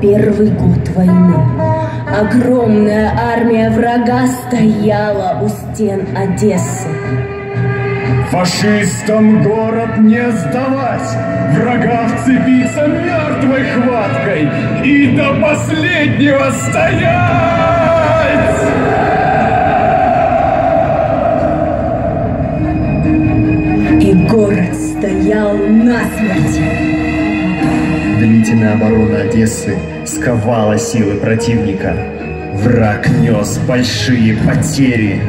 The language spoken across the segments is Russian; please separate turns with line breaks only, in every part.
первый год войны. Огромная армия врага стояла у стен Одессы.
Фашистам город не сдавать, врага вцепиться мертвой хваткой и до последнего стоять!
И город стоял насмерть.
Длительная оборона Одессы сковала силы противника. Враг нес большие потери.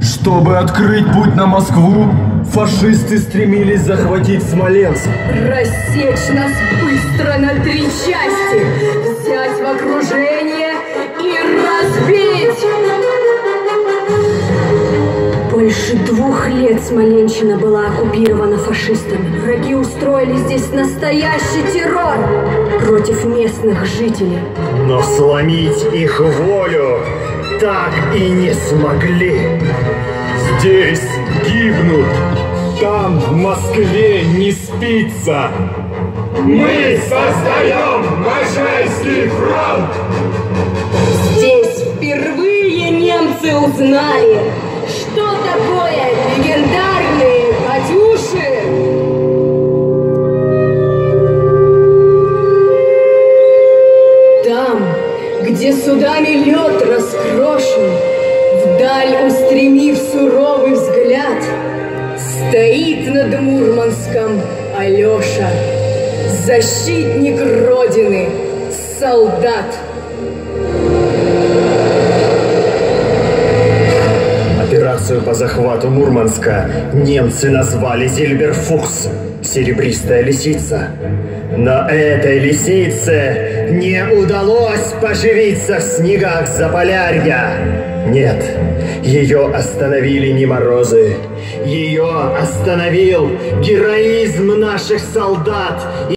Чтобы открыть путь на Москву, фашисты стремились захватить Смоленск.
Рассечь нас быстро на три части, взять в окружение Больше двух лет Смоленщина была оккупирована фашистами. Враги устроили здесь настоящий террор против местных жителей.
Но сломить их волю так и не смогли.
Здесь гибнут, там, в Москве, не спится. Мы создаем Можайский фронт!
Здесь впервые немцы узнали, где судами лед раскрошен, Вдаль устремив суровый взгляд, Стоит над Мурманском Алеша, Защитник Родины, солдат.
Операцию по захвату Мурманска немцы назвали Зильберфукс – серебристая лисица. Но этой лисице не удалось поживиться в снегах Заполярья. Нет, ее остановили не морозы. Ее остановил героизм наших солдат